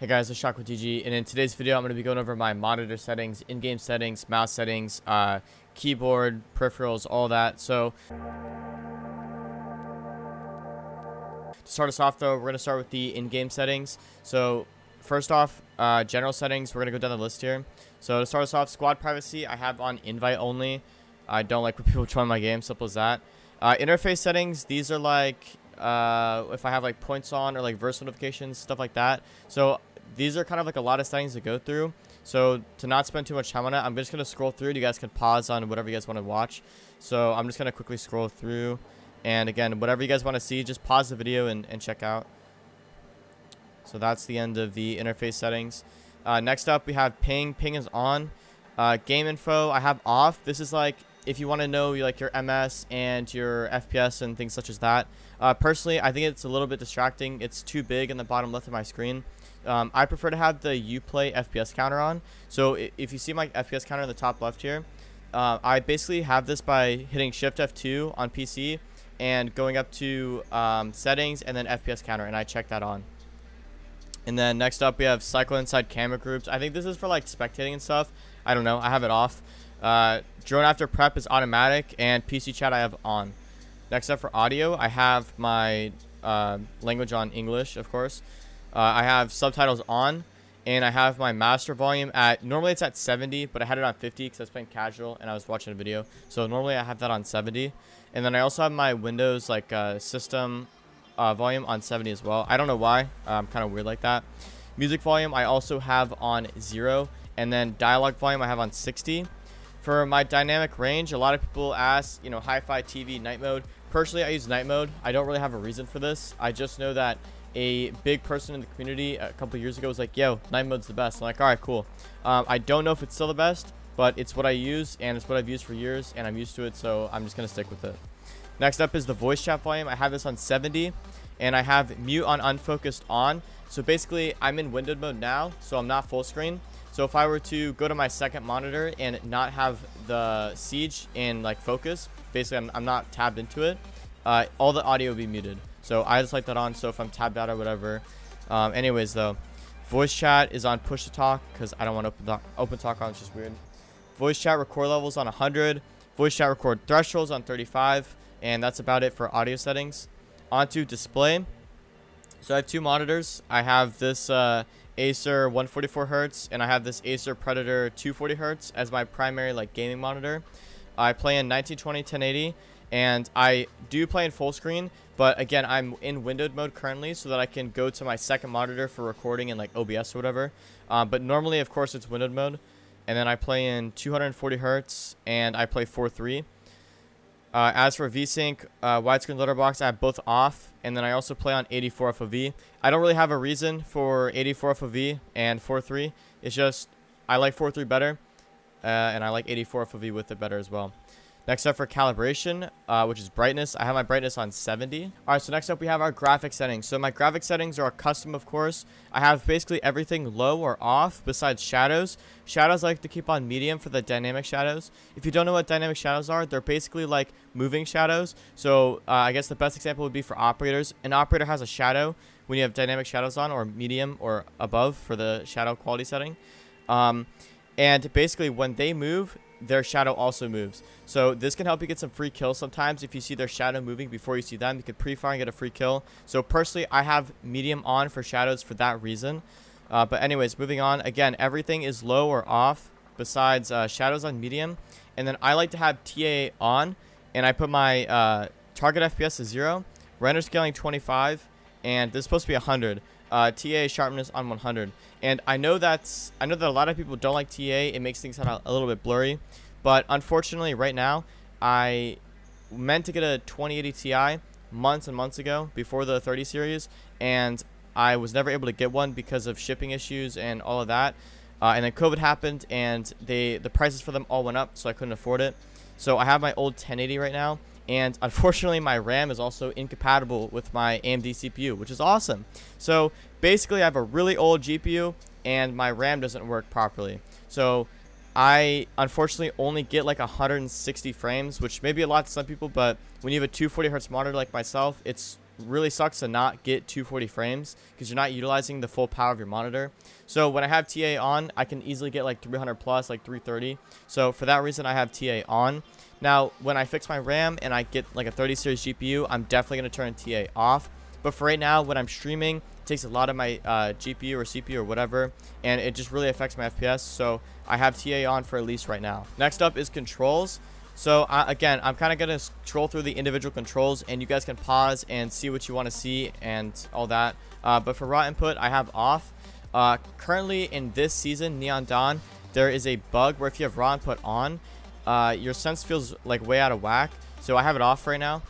Hey guys, it's Shawk DG, and in today's video, I'm going to be going over my monitor settings, in-game settings, mouse settings, uh, keyboard, peripherals, all that. So, to start us off though, we're going to start with the in-game settings. So, first off, uh, general settings, we're going to go down the list here. So, to start us off, squad privacy, I have on invite only. I don't like when people join my game, simple as that. Uh, interface settings, these are like uh, if I have like points on or like verse notifications, stuff like that. So these are kind of like a lot of settings to go through. So to not spend too much time on it, I'm just going to scroll through. You guys can pause on whatever you guys want to watch. So I'm just going to quickly scroll through. And again, whatever you guys want to see, just pause the video and, and check out. So that's the end of the interface settings. Uh, next up, we have ping. Ping is on. Uh, game info, I have off. This is like if you want to know like your MS and your FPS and things such as that. Uh, personally, I think it's a little bit distracting. It's too big in the bottom left of my screen. Um, I prefer to have the Uplay FPS counter on. So if you see my FPS counter in the top left here, uh, I basically have this by hitting Shift F2 on PC and going up to um, settings and then FPS counter, and I check that on. And then next up, we have cycle inside camera groups. I think this is for like spectating and stuff. I don't know. I have it off. Uh, drone after prep is automatic, and PC chat I have on. Next up for audio, I have my uh, language on English, of course. Uh, I have subtitles on, and I have my master volume at, normally it's at 70, but I had it on 50 because I was playing casual and I was watching a video. So normally I have that on 70. And then I also have my Windows like uh, system uh, volume on 70 as well. I don't know why. I'm kind of weird like that. Music volume I also have on 0. And then dialogue volume I have on 60. For my dynamic range, a lot of people ask, you know, hi-fi TV night mode. Personally, I use night mode. I don't really have a reason for this. I just know that a big person in the community a couple years ago was like, yo, night mode's the best. I'm like, all right, cool. Um, I don't know if it's still the best, but it's what I use, and it's what I've used for years, and I'm used to it, so I'm just going to stick with it. Next up is the voice chat volume. I have this on 70, and I have mute on unfocused on. So basically, I'm in windowed mode now, so I'm not full screen. So if I were to go to my second monitor and not have the siege in like focus, basically I'm, I'm not tabbed into it, uh, all the audio will be muted. So I just like that on. So if I'm tabbed out or whatever. Um, anyways, though, voice chat is on push to talk because I don't want open talk, open talk on. It's just weird. Voice chat record levels on 100. Voice chat record thresholds on 35. And that's about it for audio settings. Onto display. So I have two monitors. I have this uh, Acer 144 hertz and I have this Acer Predator 240 hertz as my primary like gaming monitor. I play in 1920 1080 and I do play in full screen, but again, I'm in windowed mode currently so that I can go to my second monitor for recording in like OBS or whatever. Uh, but normally, of course, it's windowed mode. And then I play in 240 hertz and I play 4.3. Uh, as for VSync, uh, widescreen letterbox, I have both off, and then I also play on 84 FOV. I don't really have a reason for 84 FOV and 4.3. It's just I like 4.3 better, uh, and I like 84 FOV with it better as well. Next up for calibration, uh, which is brightness. I have my brightness on 70. All right, so next up we have our graphic settings. So my graphic settings are custom, of course. I have basically everything low or off besides shadows. Shadows I like to keep on medium for the dynamic shadows. If you don't know what dynamic shadows are, they're basically like moving shadows. So uh, I guess the best example would be for operators. An operator has a shadow when you have dynamic shadows on or medium or above for the shadow quality setting. Um, and basically when they move, their shadow also moves. So this can help you get some free kills sometimes. If you see their shadow moving before you see them, you could pre-fire and get a free kill. So personally, I have medium on for shadows for that reason. Uh, but anyways, moving on. Again, everything is low or off besides uh, shadows on medium. And then I like to have TA on. And I put my uh, target FPS to 0, render scaling 25, and this is supposed to be 100 uh, TA sharpness on 100. And I know that's I know that a lot of people don't like TA. It makes things sound a, little bit blurry, but unfortunately, right now, I meant to get a 2080 Ti months and months ago before the 30 series, and I was never able to get one because of shipping issues and all of that. Uh, and then COVID happened, and they the prices for them all went up, so I couldn't afford it. So I have my old 1080 right now, and unfortunately my RAM is also incompatible with my AMD CPU, which is awesome. So basically I have a really old GPU and my RAM doesn't work properly. So I unfortunately only get like 160 frames, which may be a lot to some people, but when you have a 240 hertz monitor like myself, it's really sucks to not get 240 frames because you're not utilizing the full power of your monitor. So when I have TA on, I can easily get like 300 plus, like 330. So for that reason, I have TA on. Now, when I fix my RAM and I get like a 30 series GPU, I'm definitely going to turn TA off. But for right now, when I'm streaming, it takes a lot of my uh, GPU or CPU or whatever, and it just really affects my FPS. So I have TA on for at least right now. Next up is controls. So uh, again, I'm kind of going to scroll through the individual controls and you guys can pause and see what you want to see and all that. Uh, but for raw input, I have off. Uh, currently in this season, Neon Dawn, there is a bug where if you have raw input on, uh, your sense feels like way out of whack. So I have it off right now.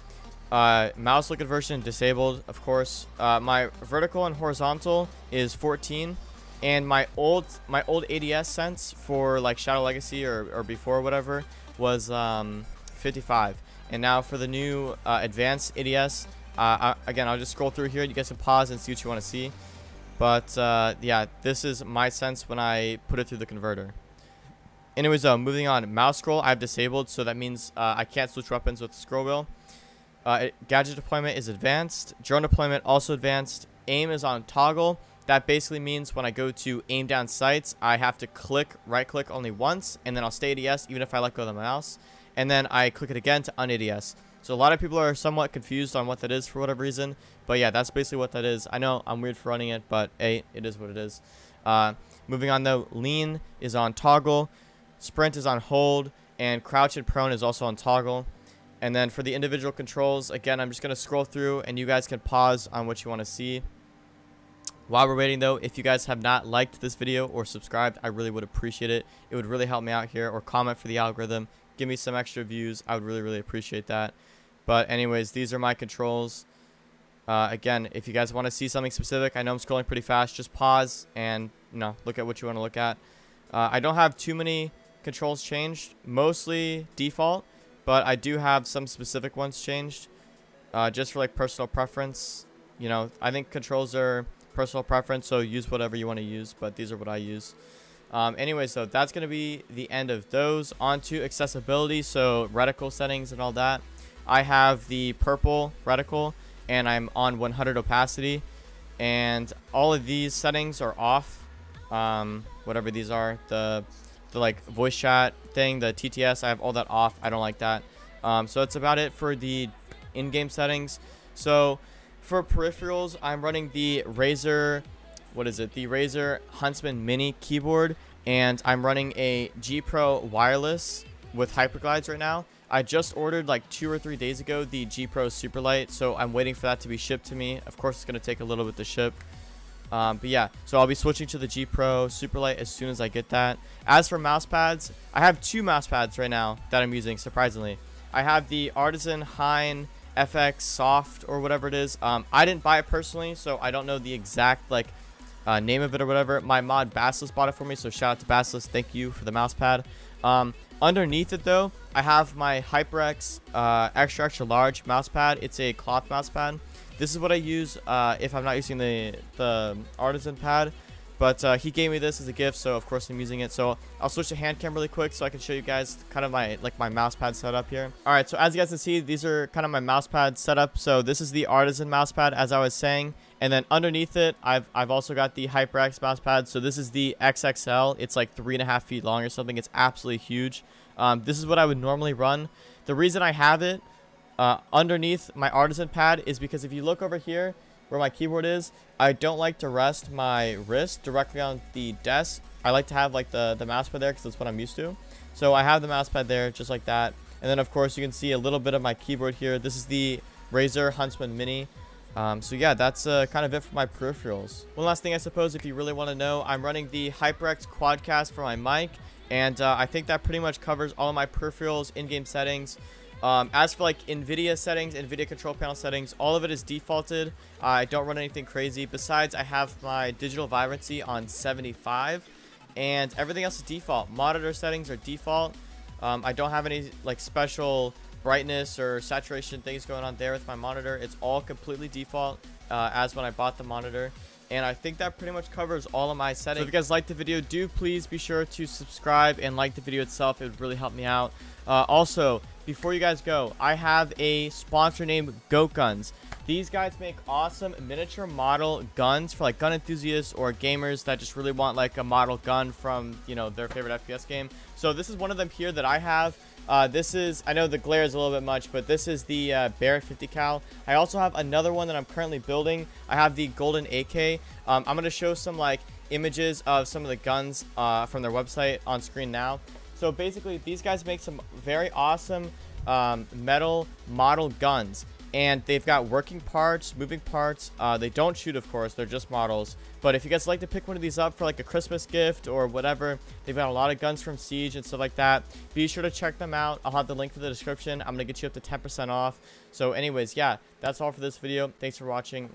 Uh, mouse look inversion disabled, of course. Uh, my vertical and horizontal is 14 and my old my old ADS sense for like Shadow Legacy or, or before whatever was um, 55. And now for the new uh, advanced ADS, uh, I, again, I'll just scroll through here. You guys can pause and see what you want to see. But uh, yeah, this is my sense when I put it through the converter. Anyways, uh, moving on. Mouse scroll I have disabled, so that means uh, I can't switch weapons with the scroll wheel. Uh, it, gadget deployment is advanced. Drone deployment also advanced. Aim is on toggle. That basically means when I go to aim down sights, I have to click, right click only once, and then I'll stay ADS even if I let go of the mouse. And then I click it again to un-ADS. So a lot of people are somewhat confused on what that is for whatever reason. But yeah, that's basically what that is. I know I'm weird for running it, but hey, it is what it is. Uh, moving on though, lean is on toggle, sprint is on hold, and crouch and prone is also on toggle. And then for the individual controls, again, I'm just going to scroll through and you guys can pause on what you want to see. While we're waiting though, if you guys have not liked this video or subscribed, I really would appreciate it. It would really help me out here or comment for the algorithm. Give me some extra views. I would really, really appreciate that. But anyways, these are my controls. Uh, again, if you guys want to see something specific, I know I'm scrolling pretty fast. Just pause and you know look at what you want to look at. Uh, I don't have too many controls changed. Mostly default, but I do have some specific ones changed. Uh, just for like personal preference. You know, I think controls are personal preference, so use whatever you want to use, but these are what I use. Um, anyway, so that's going to be the end of those. On to accessibility, so reticle settings and all that. I have the purple reticle, and I'm on 100 opacity, and all of these settings are off, um, whatever these are. The, the like voice chat thing, the TTS, I have all that off. I don't like that. Um, so that's about it for the in-game settings. So for peripherals, I'm running the Razer, what is it? The Razer Huntsman Mini keyboard, and I'm running a G Pro wireless with Hyperglides right now. I just ordered like two or three days ago the G Pro Superlight, so I'm waiting for that to be shipped to me. Of course, it's going to take a little bit to ship. Um, but yeah, so I'll be switching to the G Pro Superlight as soon as I get that. As for mouse pads, I have two mouse pads right now that I'm using, surprisingly. I have the Artisan Hien FX Soft or whatever it is. Um, I didn't buy it personally, so I don't know the exact like uh, name of it or whatever. My mod Basilisk bought it for me, so shout out to Basilisk. Thank you for the mouse pad. Um, underneath it though, I have my HyperX uh, extra extra large mouse pad. It's a cloth mouse pad. This is what I use uh, if I'm not using the the artisan pad. But uh, he gave me this as a gift, so of course I'm using it. So I'll switch to hand cam really quick so I can show you guys kind of my like my mouse pad setup here. All right, so as you guys can see, these are kind of my mouse pad setup. So this is the Artisan mouse pad, as I was saying. And then underneath it, I've, I've also got the HyperX mouse pad. So this is the XXL. It's like three and a half feet long or something. It's absolutely huge. Um, this is what I would normally run. The reason I have it uh, underneath my Artisan pad is because if you look over here, where my keyboard is, I don't like to rest my wrist directly on the desk. I like to have like the, the mouse pad there because that's what I'm used to. So I have the mouse pad there just like that. And then of course you can see a little bit of my keyboard here. This is the Razer Huntsman Mini. Um, so yeah, that's uh, kind of it for my peripherals. One last thing I suppose if you really want to know, I'm running the HyperX Quadcast for my mic. And uh, I think that pretty much covers all of my peripherals, in-game settings. Um, as for like NVIDIA settings, NVIDIA control panel settings, all of it is defaulted. I don't run anything crazy. Besides, I have my digital vibrancy on 75 and everything else is default. Monitor settings are default. Um, I don't have any like special brightness or saturation things going on there with my monitor. It's all completely default uh, as when I bought the monitor. And I think that pretty much covers all of my settings. So if you guys liked the video, do please be sure to subscribe and like the video itself. It would really help me out. Uh, also, before you guys go, I have a sponsor named Goat Guns. These guys make awesome miniature model guns for like gun enthusiasts or gamers that just really want like a model gun from, you know, their favorite FPS game. So this is one of them here that I have. Uh, this is, I know the glare is a little bit much, but this is the uh, Barrett 50 cal. I also have another one that I'm currently building. I have the Golden AK. Um, I'm going to show some like images of some of the guns uh, from their website on screen now. So basically, these guys make some very awesome um, metal model guns and they've got working parts, moving parts. Uh, they don't shoot, of course. They're just models. But if you guys like to pick one of these up for like a Christmas gift or whatever, they've got a lot of guns from Siege and stuff like that. Be sure to check them out. I'll have the link in the description. I'm going to get you up to 10% off. So anyways, yeah, that's all for this video. Thanks for watching.